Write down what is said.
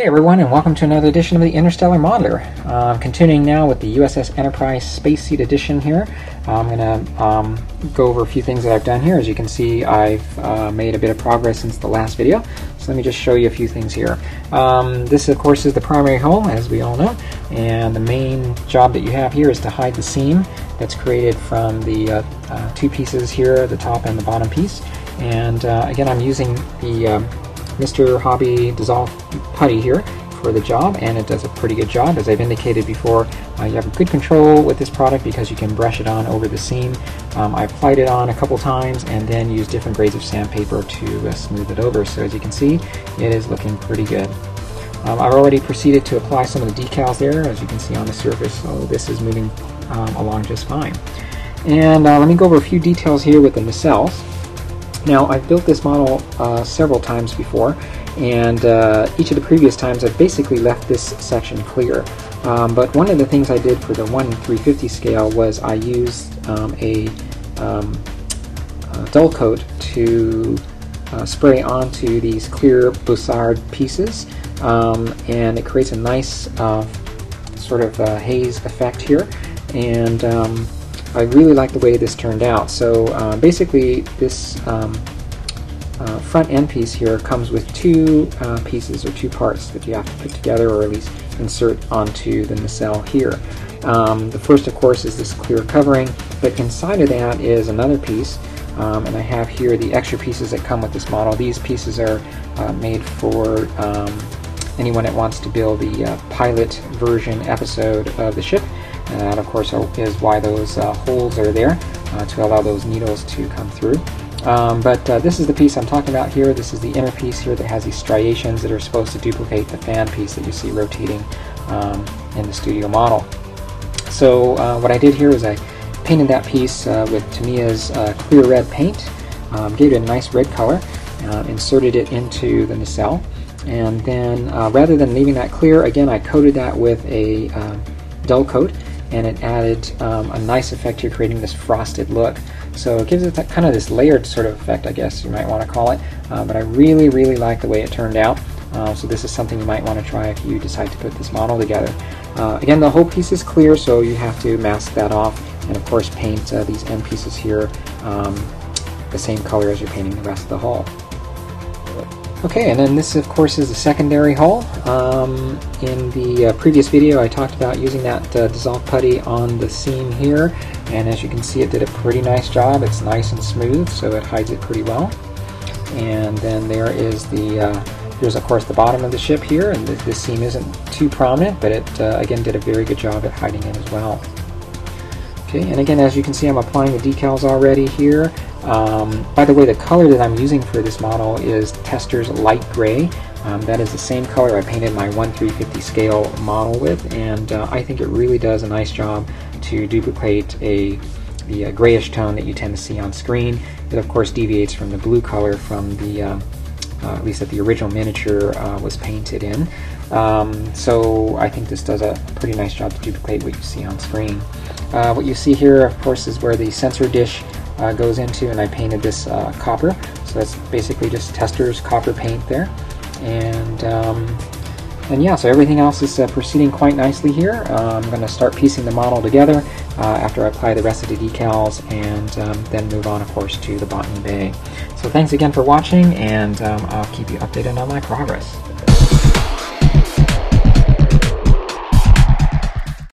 Hey everyone, and welcome to another edition of the Interstellar Modeler. Uh, continuing now with the USS Enterprise Space Seed Edition here. I'm going to um, go over a few things that I've done here. As you can see, I've uh, made a bit of progress since the last video. So let me just show you a few things here. Um, this, of course, is the primary hull, as we all know. And the main job that you have here is to hide the seam that's created from the uh, uh two pieces here, the top and the bottom piece. And uh, again, I'm using the um, Mr. Hobby Dissolve Putty here for the job and it does a pretty good job. As I've indicated before, uh, you have good control with this product because you can brush it on over the seam. Um, I applied it on a couple times and then used different grades of sandpaper to uh, smooth it over. So as you can see, it is looking pretty good. Um, I've already proceeded to apply some of the decals there, as you can see on the surface, so this is moving um, along just fine. And uh, let me go over a few details here with the nacelles. Now, I've built this model uh, several times before, and uh, each of the previous times I've basically left this section clear. Um, but one of the things I did for the 1 350 scale was I used um, a, um, a, dull coat to uh, spray onto these clear Bussard pieces, um, and it creates a nice uh, sort of uh, haze effect here. And um, I really like the way this turned out. So uh, basically this um, uh, front end piece here comes with two uh, pieces or two parts that you have to put together or at least insert onto the nacelle here. Um, the first of course is this clear covering but inside of that is another piece um, and I have here the extra pieces that come with this model. These pieces are uh, made for um, anyone that wants to build the uh, pilot version episode of the ship and that of course is why those uh, holes are there uh, to allow those needles to come through. Um, but uh, this is the piece I'm talking about here. This is the inner piece here that has these striations that are supposed to duplicate the fan piece that you see rotating um, in the studio model. So uh, what I did here is I painted that piece uh, with Tamiya's uh, clear red paint, um, gave it a nice red color, inserted it into the nacelle, and then rather than leaving that clear, again I coated that with a dull coat and it added um, a nice effect here, creating this frosted look. So it gives it that kind of this layered sort of effect, I guess you might want to call it. Uh, but I really, really like the way it turned out. Uh, so this is something you might want to try if you decide to put this model together. Uh, again, the whole piece is clear, so you have to mask that off, and of course paint uh, these end pieces here um, the same color as you're painting the rest of the hull. Okay, and then this of course is the secondary hull. Um, in the uh, previous video I talked about using that uh, dissolve putty on the seam here, and as you can see it did a pretty nice job. It's nice and smooth, so it hides it pretty well. And then there is the, uh, here's of course the bottom of the ship here, and the, the seam isn't too prominent, but it uh, again did a very good job at hiding it as well. Okay, and again as you can see I'm applying the decals already here. Um, by the way, the color that I'm using for this model is Testors Light Gray. Um, that is the same color I painted my 1 350 scale model with, and uh, I think it really does a nice job to duplicate a the uh, grayish tone that you tend to see on screen. It of course deviates from the blue color from the uh, uh at least that the original miniature uh, was painted in. Um, so I think this does a pretty nice job to duplicate what you see on screen. Uh, what you see here, of course, is where the sensor dish uh, goes into and I painted this uh, copper. So that's basically just Testors copper paint there. And, um, and yeah, so everything else is uh, proceeding quite nicely here. Uh, I'm going to start piecing the model together uh, after I apply the rest of the decals and um, then move on, of course, to the Botany Bay. So thanks again for watching and um, I'll keep you updated on my progress.